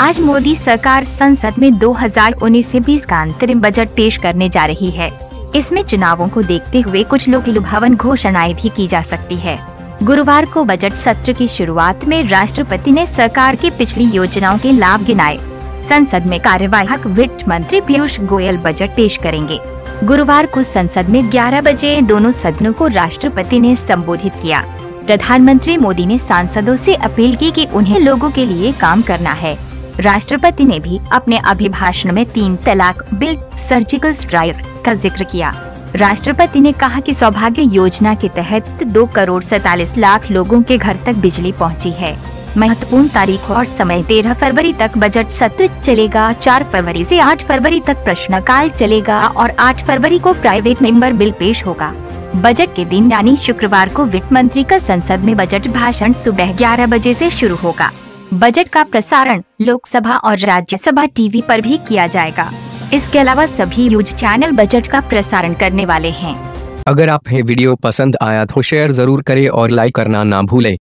आज मोदी सरकार संसद में 2019 से 20 का अंतरिम बजट पेश करने जा रही है। इसमें चुनावों को देखते हुए कुछ लोग लुभावन घोषणाएँ भी की जा सकती है। गुरुवार को बजट सत्र की शुरुआत में राष्ट्रपति ने सरकार की पिछली योजनाओं के लाभ गिनाए। संसद में कार्यवाहक वित्त मंत्री पीयूष गोयल बजट पेश करेंगे। गुरुवार को संसद में 11 बजे दोनों सदनों को राष्ट्रपति ने संबोधित किया। प्रधानमंत्री मोदी ने सांसदों से अपील की कि उन्हें लोगों के लिए काम करना है। राष्ट्रपति ने भी अपने अभिभाषण में तीन तलाक बिल सर्जिकल स्ट्राइक का ज़िक्र किया। राष्ट्रपति ने कहा कि सौभाग्य योजना के तहत दो करोड़ सैतालीस लाख लोगों के घर तक बिजली पहुँची है। महत्वपूर्ण तारीख और समय तेरह फरवरी तक बजट सत्र चलेगा, चार फरवरी से आठ फरवरी तक प्रश्नकाल चलेगा और आठ फरवरी को प्राइवेट मेंबर बिल पेश होगा। बजट के दिन यानी शुक्रवार को वित्त मंत्री का संसद में बजट भाषण सुबह ग्यारह बजे से शुरू होगा। बजट का प्रसारण लोकसभा और राज्यसभा टीवी पर भी किया जाएगा। इसके अलावा सभी यूज़ चैनल बजट का प्रसारण करने वाले हैं। अगर आप ये वीडियो पसंद आया तो शेयर ज़रूर करें और लाइक करना ना भूलें।